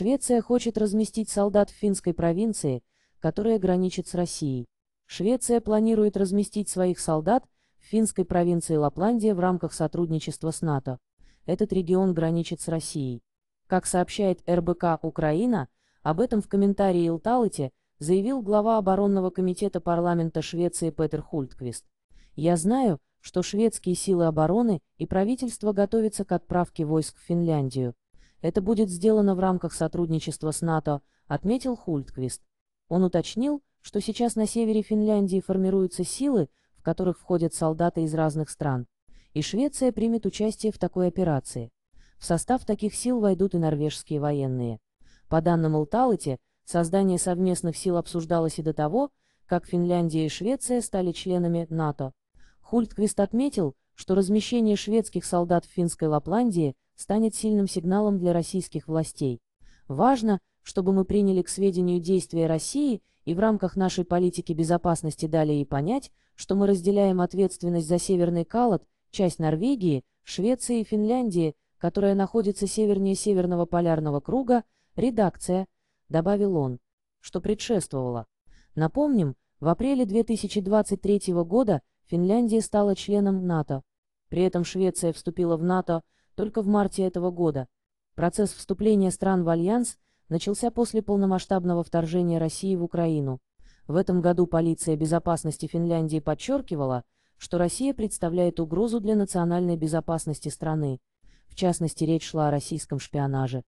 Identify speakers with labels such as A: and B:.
A: Швеция хочет разместить солдат в финской провинции, которая граничит с Россией. Швеция планирует разместить своих солдат в финской провинции Лапландия в рамках сотрудничества с НАТО. Этот регион граничит с Россией. Как сообщает РБК «Украина», об этом в комментарии Илталыте заявил глава оборонного комитета парламента Швеции Петер Хультквист. «Я знаю, что шведские силы обороны и правительство готовятся к отправке войск в Финляндию. Это будет сделано в рамках сотрудничества с НАТО, отметил Хультквист. Он уточнил, что сейчас на севере Финляндии формируются силы, в которых входят солдаты из разных стран, и Швеция примет участие в такой операции. В состав таких сил войдут и норвежские военные. По данным Лталыте, создание совместных сил обсуждалось и до того, как Финляндия и Швеция стали членами НАТО. Хультквист отметил, что размещение шведских солдат в финской Лапландии станет сильным сигналом для российских властей. Важно, чтобы мы приняли к сведению действия России и в рамках нашей политики безопасности дали ей понять, что мы разделяем ответственность за Северный Калат, часть Норвегии, Швеции и Финляндии, которая находится севернее Северного полярного круга, редакция, добавил он, что предшествовало. Напомним, в апреле 2023 года Финляндия стала членом НАТО. При этом Швеция вступила в НАТО только в марте этого года. Процесс вступления стран в Альянс начался после полномасштабного вторжения России в Украину. В этом году полиция безопасности Финляндии подчеркивала, что Россия представляет угрозу для национальной безопасности страны. В частности, речь шла о российском шпионаже.